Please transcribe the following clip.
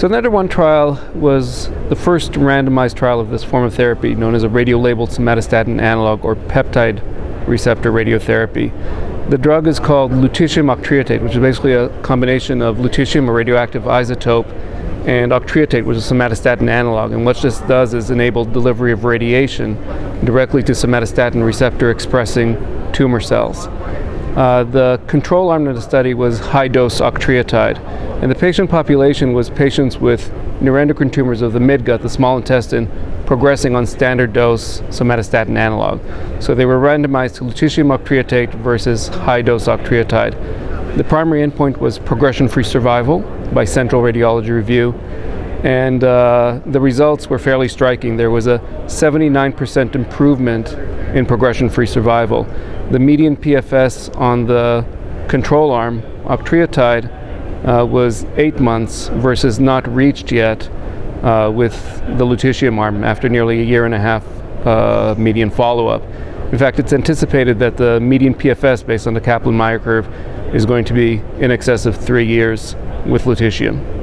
So the NETTER-1 trial was the first randomized trial of this form of therapy known as a radio-labeled somatostatin analog or peptide receptor radiotherapy. The drug is called lutetium octreotate, which is basically a combination of lutetium, a radioactive isotope, and octreotate, which is a somatostatin analog. And what this does is enable delivery of radiation directly to somatostatin receptor expressing tumor cells. Uh, the control arm of the study was high dose octreotide. And the patient population was patients with neuroendocrine tumors of the midgut, the small intestine, progressing on standard dose somatostatin analog. So they were randomized to lutetium octreotate versus high dose octreotide. The primary endpoint was progression free survival by central radiology review. And uh, the results were fairly striking. There was a 79% improvement in progression free survival. The median PFS on the control arm, octreotide, uh, was eight months versus not reached yet uh, with the lutetium arm after nearly a year and a half uh, median follow-up. In fact, it's anticipated that the median PFS based on the Kaplan-Meier curve is going to be in excess of three years with lutetium.